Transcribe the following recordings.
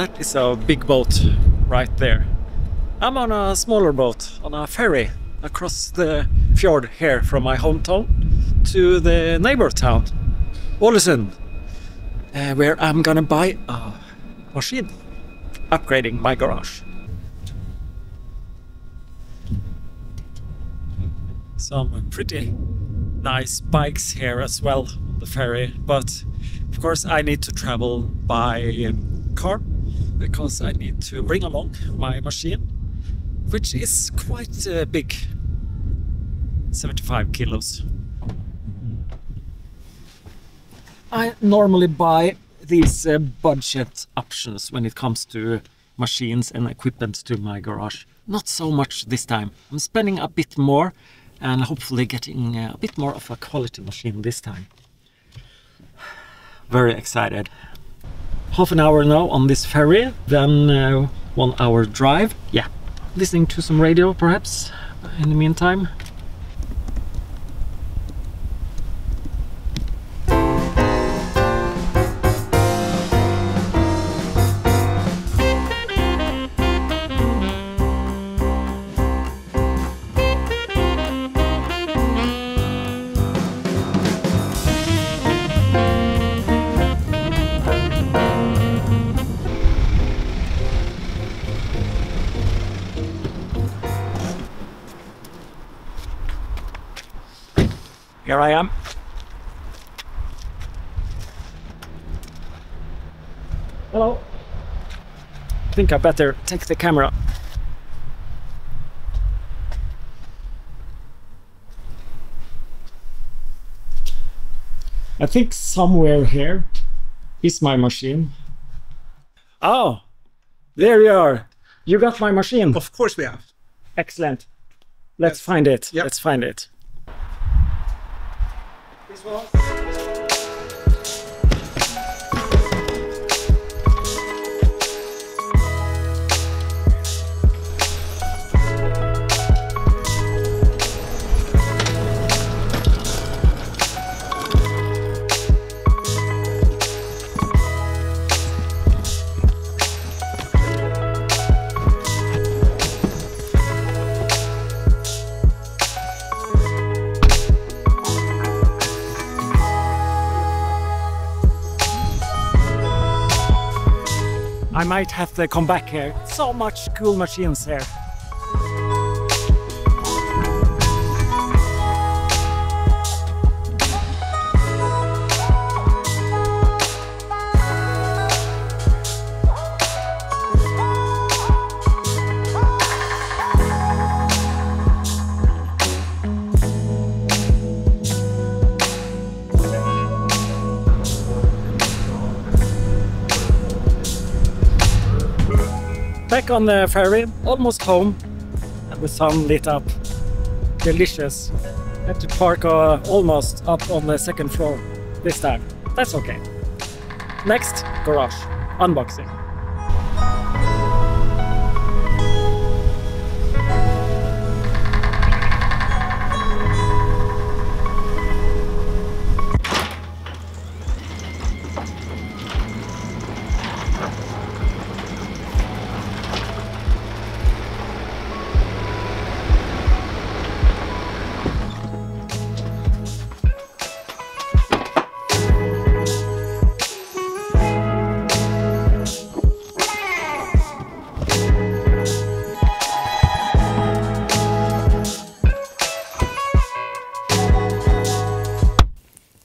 That is a big boat right there. I'm on a smaller boat, on a ferry across the fjord here from my hometown to the neighbor town, Ålesund, uh, where I'm gonna buy a machine, upgrading my garage. Some pretty nice bikes here as well on the ferry, but of course I need to travel by car because I need to bring along my machine, which is quite uh, big 75 kilos. I normally buy these uh, budget options when it comes to machines and equipment to my garage. Not so much this time. I'm spending a bit more and hopefully getting uh, a bit more of a quality machine this time. Very excited half an hour now on this ferry, then uh, one hour drive. Yeah, listening to some radio perhaps in the meantime. Here I am. Hello. I think I better take the camera. I think somewhere here is my machine. Oh, there you are. You got my machine. Of course we have. Excellent. Let's Yes. find it. Yep. Let's find it. This might have to come back here. So much cool machines here. Back on the ferry, almost home. And the sun lit up. Delicious. Had to park uh, almost up on the second floor this time. That's okay. Next, garage. Unboxing.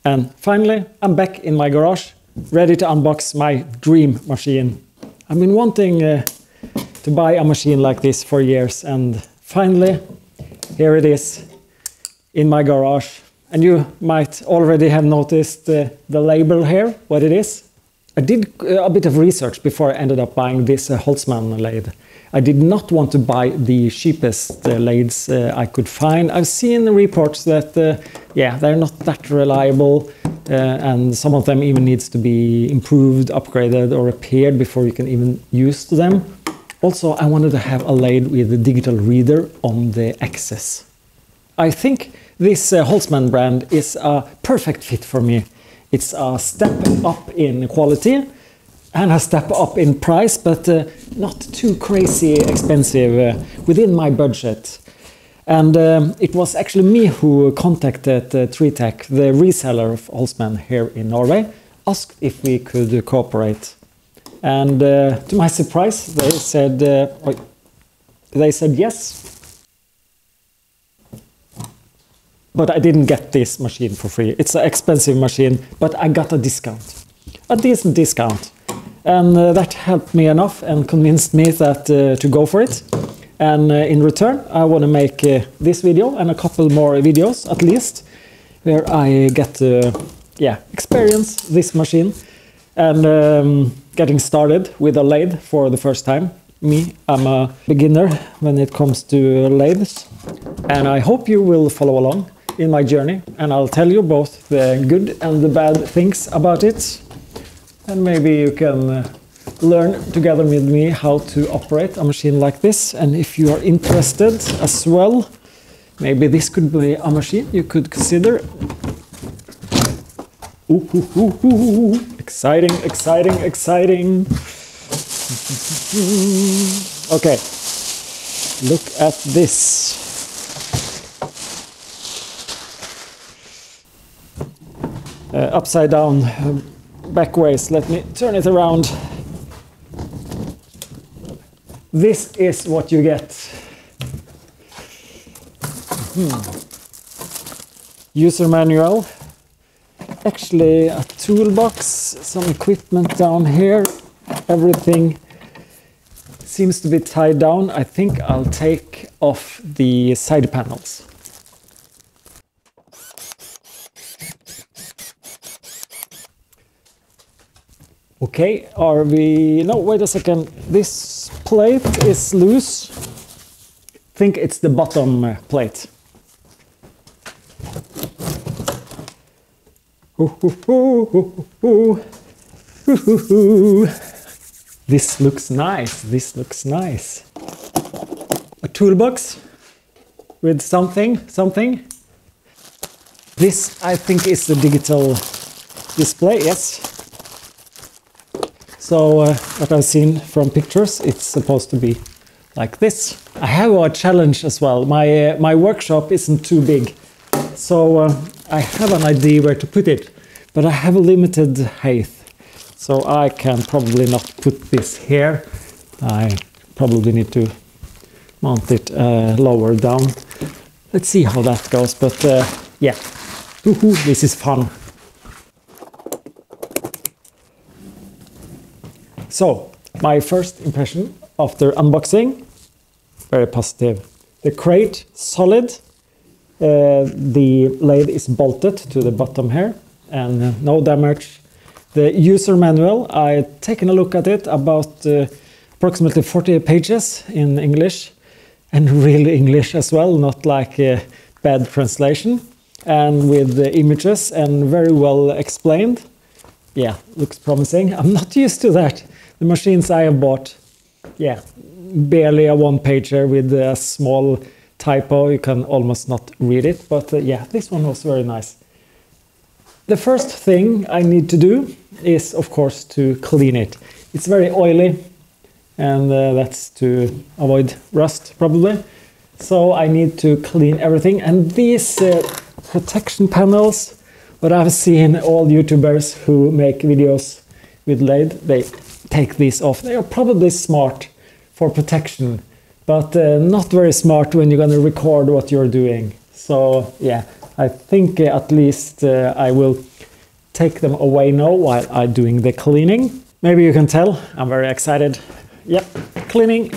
And finally, I'm back in my garage, ready to unbox my dream machine. I've been wanting uh, to buy a machine like this for years, and finally, here it is in my garage. And you might already have noticed uh, the label here, what it is. I did uh, a bit of research before I ended up buying this uh, Holzmann lathe. I did not want to buy the cheapest uh, lathes I could find. I've seen reports that, yeah, they're not that reliable, uh, and some of them even needs to be improved, upgraded, or repaired before you can even use them. Also, I wanted to have a lathe with a digital reader on the axis. I think this uh, brand is a perfect fit for me. It's a step up in quality and a step up in price, but uh, not too crazy expensive uh, within my budget. And um, it was actually me who contacted uh, TreTek, the reseller of Holzmann here in Norway, asked if we could cooperate. And uh, to my surprise, they said uh, they said yes. But I didn't get this machine for free. It's an expensive machine, but I got a discount, a decent discount, and uh, that helped me enough and convinced me that uh, to go for it. And uh, in return, I want to make uh, this video and a couple more videos at least, where I get yeah experience this machine and um, getting started with a lathe for the first time. Me, I'm a beginner when it comes to lathes, and I hope you will follow along in my journey, and I'll tell you both the good and the bad things about it, and maybe you can uh, learn together with me how to operate a machine like this. And if you are interested as well, maybe this could be a machine you could consider. Ooh, ooh, ooh, ooh. Exciting, exciting, exciting. Okay, look at this. Upside down, uh, back ways. Let me turn it around. This is what you get. Hmm. User manual. Actually, a toolbox, some equipment down here. Everything seems to be tied down. I think I'll take off the side panels. Okay, are we... No, wait a second. This plate is loose. think it's the bottom uh, plate. This looks nice. This looks nice. A toolbox with something, something. This, I think, is the digital display, yes. So uh, what I've seen from pictures, it's supposed to be like this. I have a challenge as well. My, uh, my workshop isn't too big, so uh, I have an idea where to put it, but I have a limited height. So I can probably not put this here. I probably need to mount it uh, lower down. Let's see how that goes, but uh, yeah, this is fun. So, my first impression after unboxing, very positive. The crate, solid. Uh, the lathe is bolted to the bottom here and uh, no damage. The user manual, I've taken a look at it, about uh, approximately 40 pages in English and real English as well, not like a bad translation and with the images and very well explained. Yeah, looks promising. I'm not used to that the machines I have bought, yeah, barely a one pager with a small typo. You can almost not read it, but uh, yeah, this one was very nice. The first thing I need to do is, of course, to clean it. It's very oily, and uh, that's to avoid rust, probably. So I need to clean everything. And these uh, protection panels, what I've seen all YouTubers who make videos with lathe, they take these off. They are probably smart for protection, but uh, not very smart when you're going to record what you're doing. So yeah, I think uh, at least uh, I will take them away now while I'm doing the cleaning. Maybe you can tell I'm very excited. Yep, cleaning.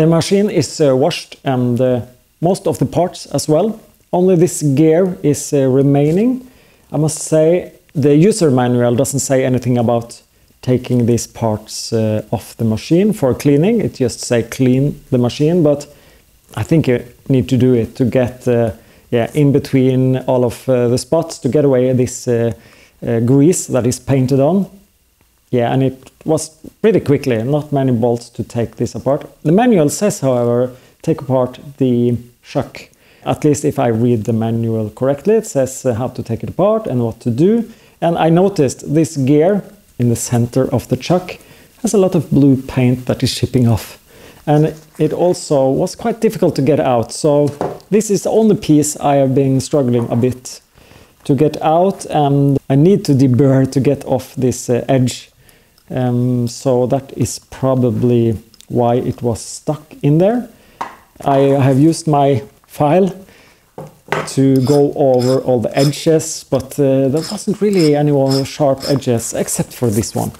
The machine is uh, washed and uh, most of the parts as well. Only this gear is uh, remaining. I must say the user manual doesn't say anything about taking these parts uh, off the machine for cleaning. It just say clean the machine, but I think you need to do it to get uh, yeah in between all of uh, the spots to get away this grease that is painted on. Yeah, and it was pretty quickly, not many bolts to take this apart. The manual says, however, take apart the chuck. At least if I read the manual correctly, it says uh, how to take it apart and what to do. And I noticed this gear in the center of the chuck has a lot of blue paint that is shipping off. And it also was quite difficult to get out. So this is the only piece I have been struggling a bit to get out and I need to deburr to get off this uh, edge um, so that is probably why it was stuck in there. I have used my file to go over all the edges, but uh, there wasn't really any sharp edges except for this one.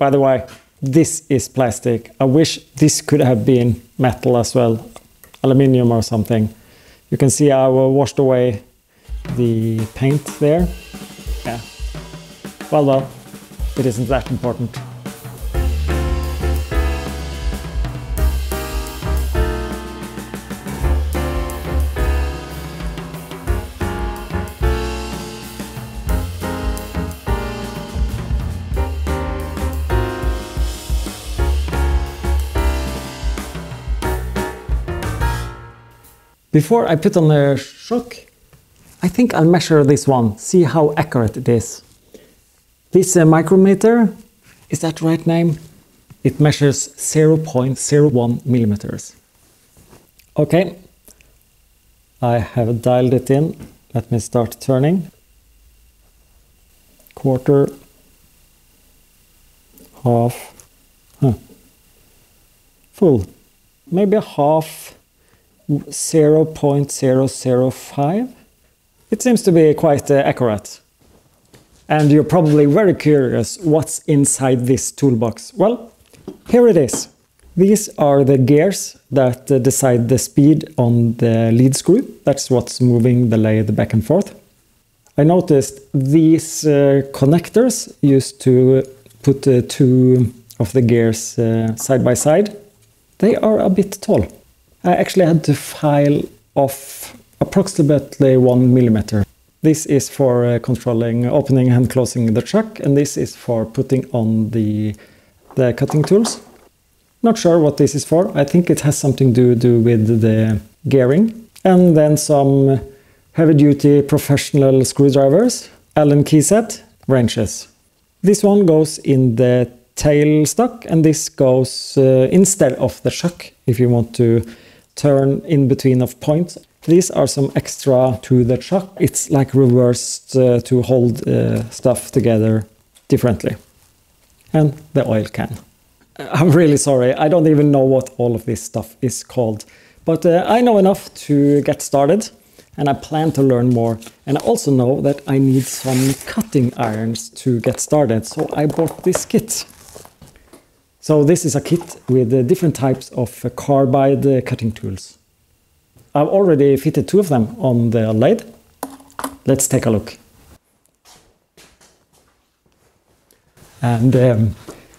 By the way, this is plastic. I wish this could have been metal as well, aluminium or something. You can see I washed away the paint there. Yeah. Well, well, it isn't that important. Before I put on the chuck, I think I'll measure this one, see how accurate it is. This uh, micrometer, is that right name? It measures 0.01 millimeters. Okay, I have dialed it in. Let me start turning. Quarter, half, huh. full, maybe half 0.005. It seems to be quite uh, accurate. And you're probably very curious what's inside this toolbox. Well, here it is. These are the gears that uh, decide the speed on the lead screw. That's what's moving the lathe back and forth. I noticed these uh, connectors used to put uh, two of the gears uh, side by side. They are a bit tall. I actually had to file off approximately one millimeter. This is for uh, controlling opening and closing the chuck, and this is for putting on the, the cutting tools. Not sure what this is for. I think it has something to do with the gearing. And then some heavy-duty professional screwdrivers, Allen key set, wrenches. This one goes in the tail stock, and this goes uh, instead of the chuck if you want to turn in between of points. These are some extra to the chuck. It's like reversed uh, to hold uh, stuff together differently. And the oil can. I'm really sorry, I don't even know what all of this stuff is called. But uh, I know enough to get started and I plan to learn more. And I also know that I need some cutting irons to get started, so I bought this kit. So this is a kit with uh, different types of uh, carbide uh, cutting tools. I've already fitted two of them on the lathe. Let's take a look. And um,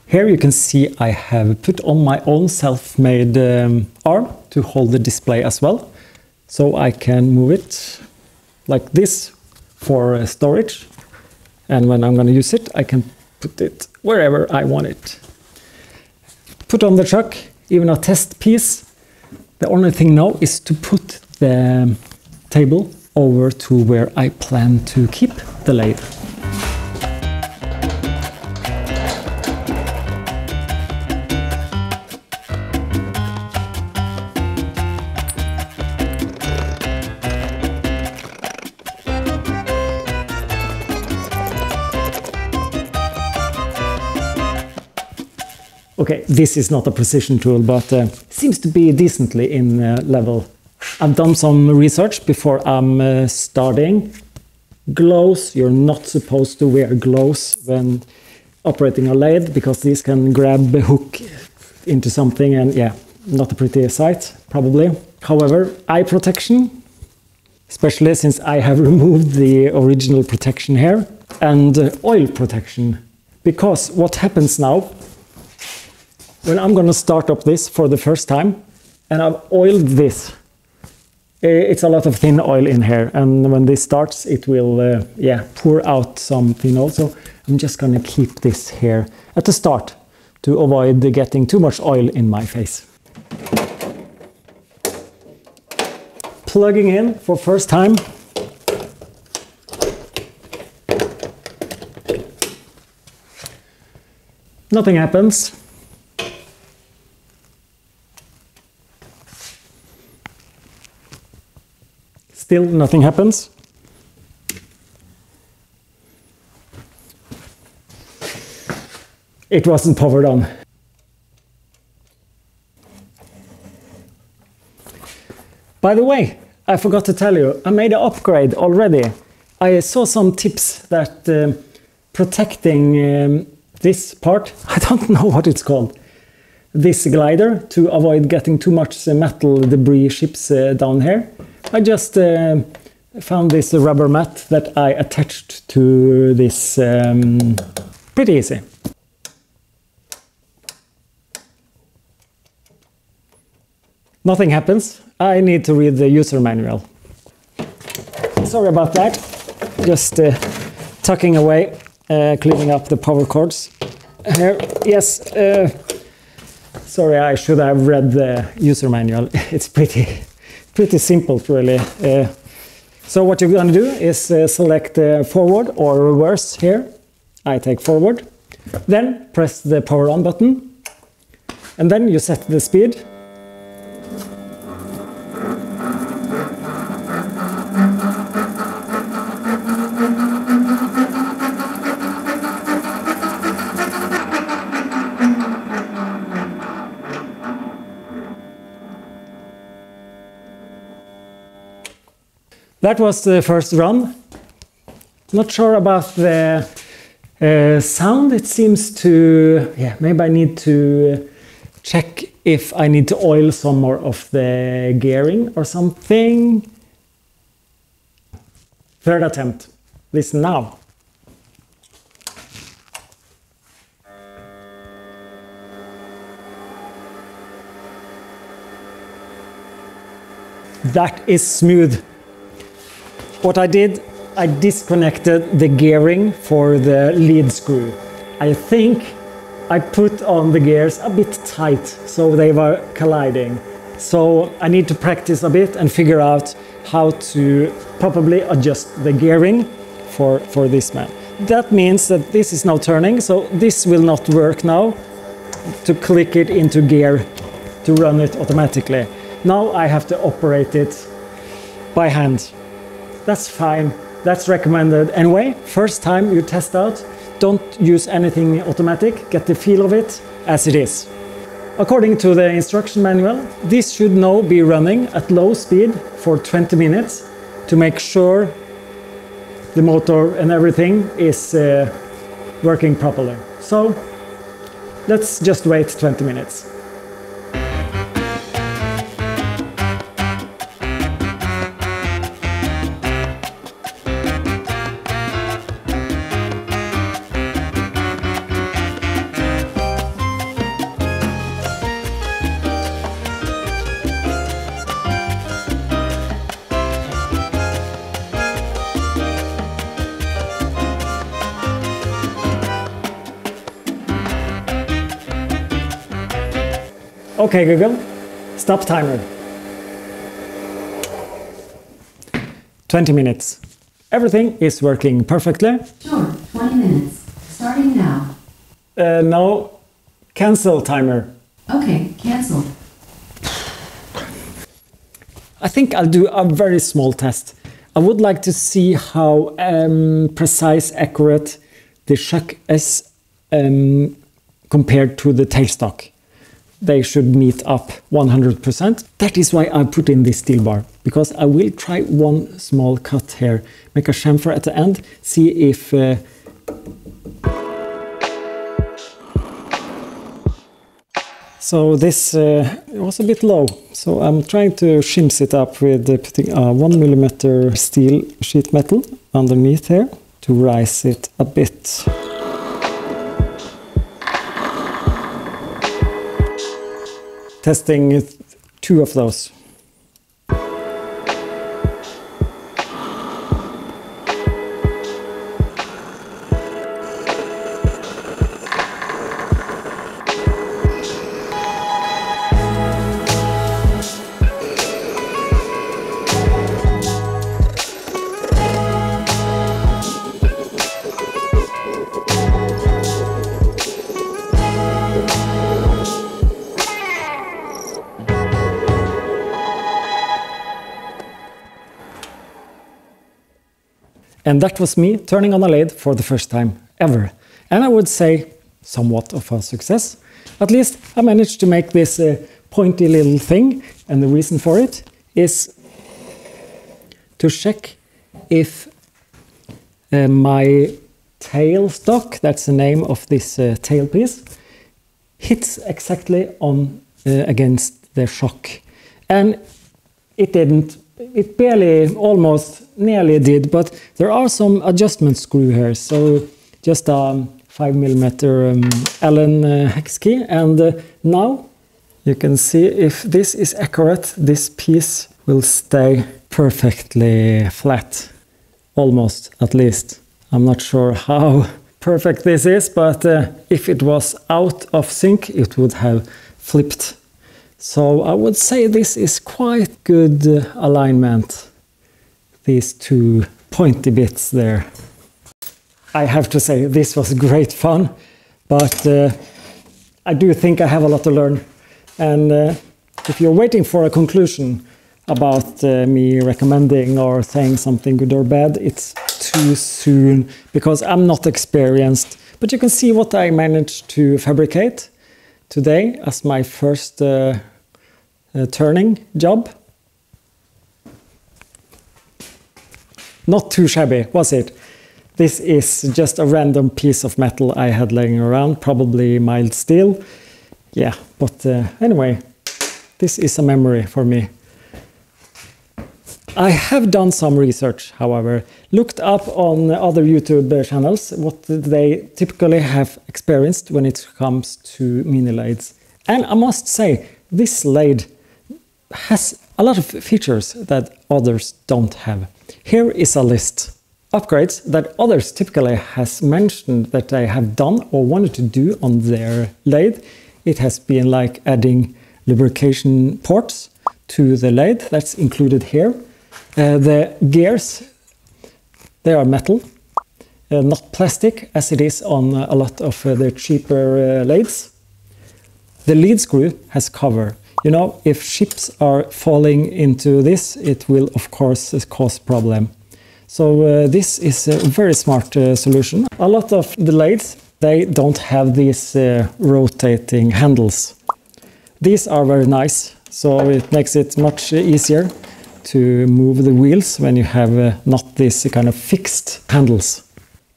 here you can see I have put on my own self-made um, arm to hold the display as well. So I can move it like this for uh, storage. And when I'm going to use it, I can put it wherever I want it put on the truck, even a test piece. The only thing now is to put the table over to where I plan to keep the lathe. Okay, this is not a precision tool, but uh, seems to be decently in uh, level. I've done some research before I'm uh, starting. Gloves, you're not supposed to wear gloves when operating a lathe because these can grab a hook into something and yeah, not a pretty sight, probably. However, eye protection, especially since I have removed the original protection here, and uh, oil protection. Because what happens now when I'm going to start up this for the first time, and I've oiled this, it's a lot of thin oil in here, and when this starts, it will, uh, yeah, pour out some thin oil. So I'm just going to keep this here at the start to avoid getting too much oil in my face. Plugging in for first time. Nothing happens. Still nothing happens. It wasn't powered on. By the way, I forgot to tell you, I made an upgrade already. I saw some tips that uh, protecting um, this part, I don't know what it's called, this glider to avoid getting too much metal debris ships uh, down here. I just uh, found this rubber mat that I attached to this um, pretty easy. Nothing happens. I need to read the user manual. Sorry about that. Just uh, tucking away, uh, cleaning up the power cords. Here, yes. Uh, sorry, I should have read the user manual. It's pretty pretty simple really. Uh, so what you're going to do is uh, select uh, forward or reverse here. I take forward. Then press the power on button. And then you set the speed That was the first run. Not sure about the uh, sound. It seems to, yeah, maybe I need to check if I need to oil some more of the gearing or something. Third attempt. Listen now. That is smooth. What I did, I disconnected the gearing for the lead screw. I think I put on the gears a bit tight so they were colliding. So I need to practice a bit and figure out how to properly adjust the gearing for, for this man. That means that this is now turning, so this will not work now to click it into gear to run it automatically. Now I have to operate it by hand that's fine. That's recommended. Anyway, first time you test out, don't use anything automatic, get the feel of it as it is. According to the instruction manual, this should now be running at low speed for 20 minutes to make sure the motor and everything is uh, working properly. So let's just wait 20 minutes. Okay, Google, stop timer. 20 minutes. Everything is working perfectly. Sure, 20 minutes. Starting now. Uh, no, cancel timer. Okay, cancel. I think I'll do a very small test. I would like to see how um, precise, accurate the chuck is um, compared to the tailstock they should meet up 100%. That is why I put in this steel bar, because I will try one small cut here, make a chamfer at the end, see if uh, So this uh, was a bit low, so I'm trying to shims it up with uh, putting a one millimeter steel sheet metal underneath here to rise it a bit. Testing two of those. And that was me turning on a lathe for the first time ever. And I would say somewhat of a success. At least I managed to make this uh, pointy little thing. And the reason for it is to check if uh, my tail stock, that's the name of this uh, tail piece, hits exactly on uh, against the chuck. And it didn't it barely, almost, nearly did, but there are some adjustment screw here. So just a 5 millimeter um, Allen uh, hex key. And uh, now you can see if this is accurate, this piece will stay perfectly flat. Almost, at least. I'm not sure how perfect this is, but uh, if it was out of sync, it would have flipped so I would say this is quite good uh, alignment, these two pointy bits there. I have to say this was great fun, but uh, I do think I have a lot to learn. And uh, if you're waiting for a conclusion about uh, me recommending or saying something good or bad, it's too soon because I'm not experienced. But you can see what I managed to fabricate today as my first uh, turning job. Not too shabby, was it? This is just a random piece of metal I had laying around, probably mild steel. Yeah, but uh, anyway, this is a memory for me. I have done some research, however, looked up on other YouTube channels what they typically have experienced when it comes to mini lathes. And I must say, this lathe has a lot of features that others don't have. Here is a list. Upgrades that others typically has mentioned that they have done or wanted to do on their lathe. It has been like adding lubrication ports to the lathe, that's included here. Uh, the gears, they are metal, uh, not plastic as it is on a lot of uh, the cheaper uh, lathes. The lead screw has cover, you know, if ships are falling into this, it will of course cause problem. So uh, this is a very smart uh, solution. A lot of the lathes, they don't have these uh, rotating handles. These are very nice, so it makes it much easier to move the wheels when you have uh, not this kind of fixed handles.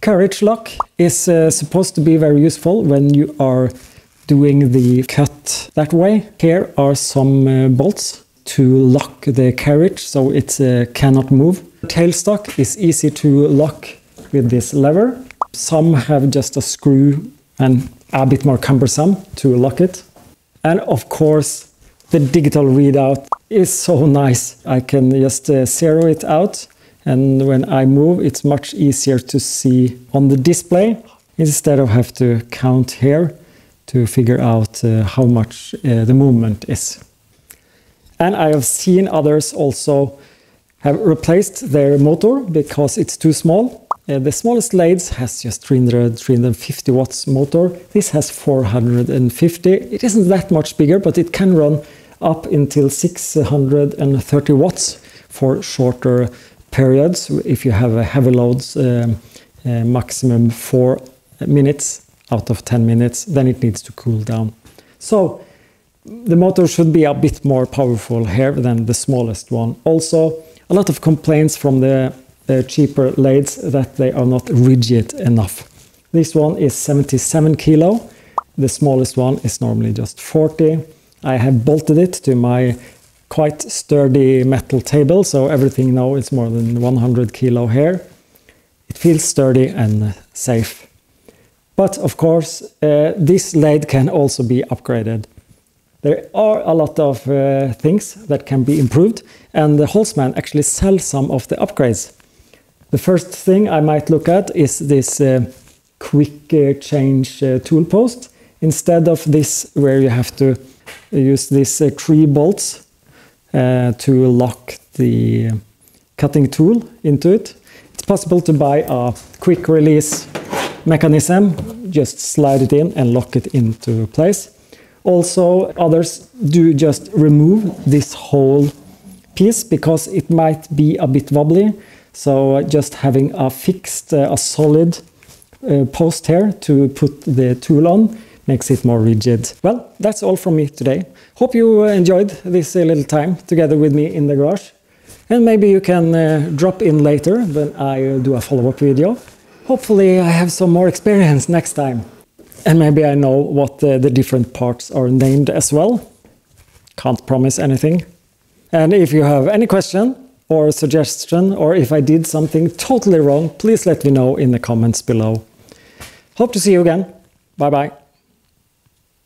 Carriage lock is uh, supposed to be very useful when you are doing the cut that way. Here are some uh, bolts to lock the carriage so it uh, cannot move. Tailstock is easy to lock with this lever. Some have just a screw and a bit more cumbersome to lock it. And of course, the digital readout is so nice. I can just uh, zero it out and when I move it's much easier to see on the display instead of have to count here to figure out uh, how much uh, the movement is. And I have seen others also have replaced their motor because it's too small. Uh, the smallest lathes has just 300, 350 watts motor. This has 450. It isn't that much bigger, but it can run up until 630 watts for shorter periods. If you have a heavy loads, um, uh, maximum four minutes out of 10 minutes, then it needs to cool down. So the motor should be a bit more powerful here than the smallest one. Also, a lot of complaints from the, the cheaper lathes that they are not rigid enough. This one is 77 kilo. The smallest one is normally just 40. I have bolted it to my quite sturdy metal table, so everything now is more than 100 kilo here. It feels sturdy and safe. But of course, uh, this lathe can also be upgraded. There are a lot of uh, things that can be improved, and the Holzmann actually sells some of the upgrades. The first thing I might look at is this uh, quick uh, change uh, tool post. Instead of this, where you have to use these uh, three bolts to lock the cutting tool into it, it's possible to buy a quick release mechanism, just slide it in and lock it into place. Also, others do just remove this whole piece because it might be a bit wobbly. So just having a fixed, uh, a solid uh, post here to put the tool on makes it more rigid. Well, that's all from me today. Hope you enjoyed this uh, little time together with me in the garage. And maybe you can uh, drop in later when I do a follow-up video. Hopefully I have some more experience next time. And maybe I know what the, the different parts are named as well. Can't promise anything. And if you have any question or suggestion, or if I did something totally wrong, please let me know in the comments below. Hope to see you again. Bye bye.